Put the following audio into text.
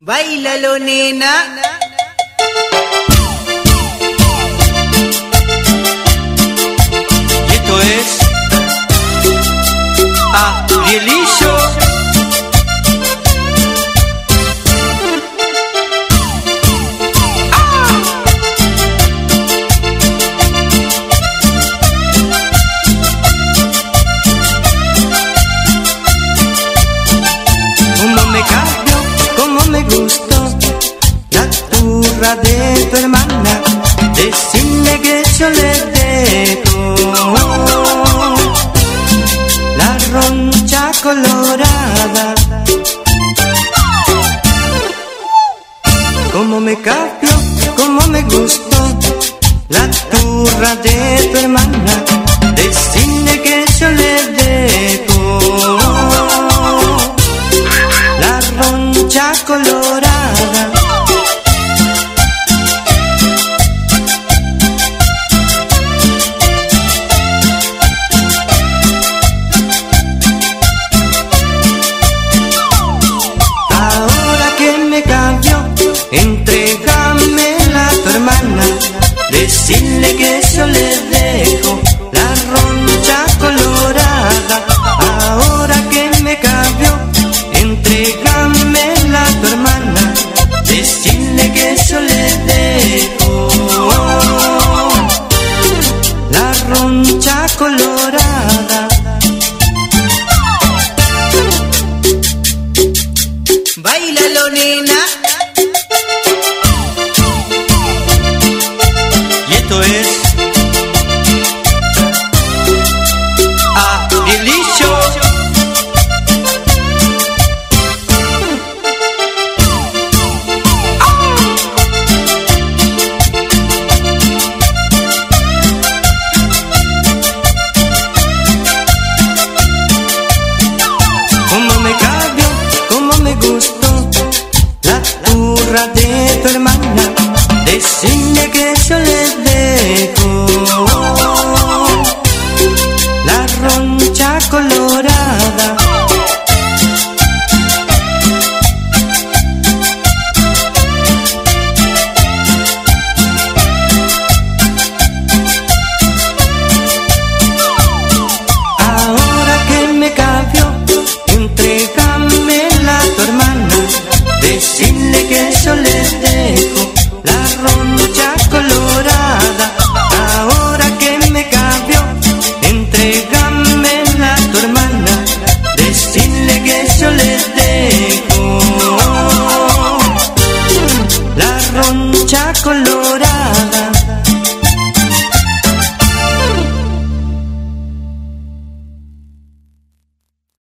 Bailalo, nena. Gustó la turra de tu hermana. Decirle que yo le dejo la roncha colorada. Cómo me cambió, cómo me gustó la turra de tu hermana. Ahora que me cambió, entrégamela a tu hermana. Decirle que yo colorada. Bailalo, nena. Cómo me